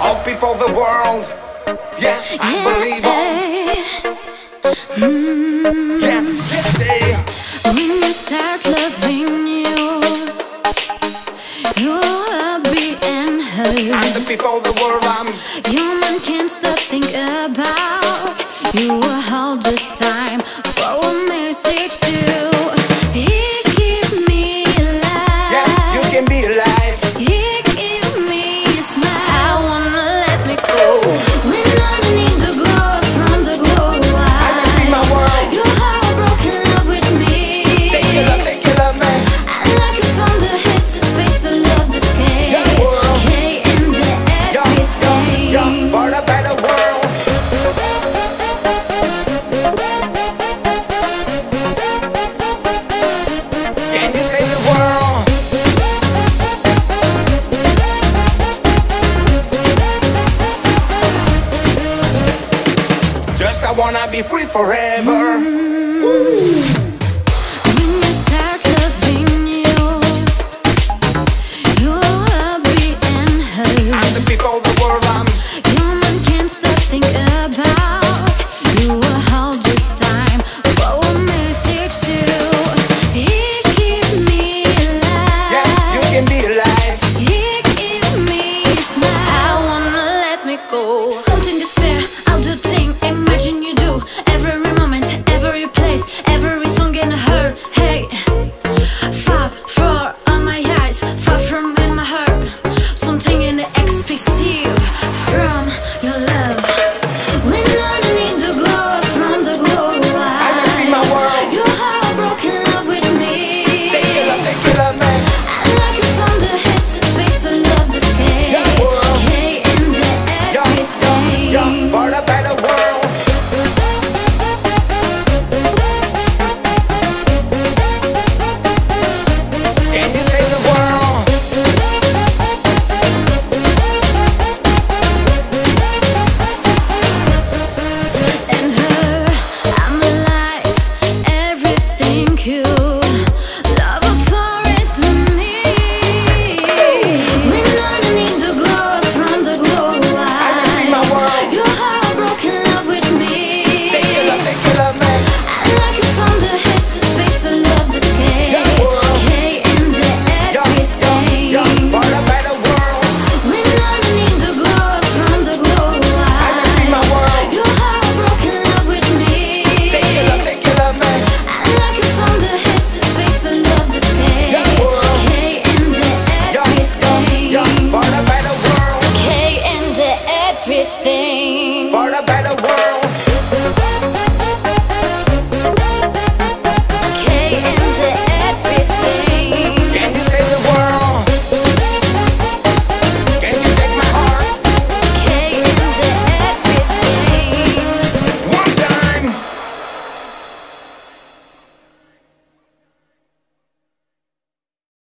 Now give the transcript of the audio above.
all people of the world. Yeah, I believe on. Eh. Mm. Yeah, just say. When you start loving you, you'll be in I'm the people of the world. I'm. Mind can't stop think about you all this time I wanna be free forever. Mm -hmm. thing for a better world.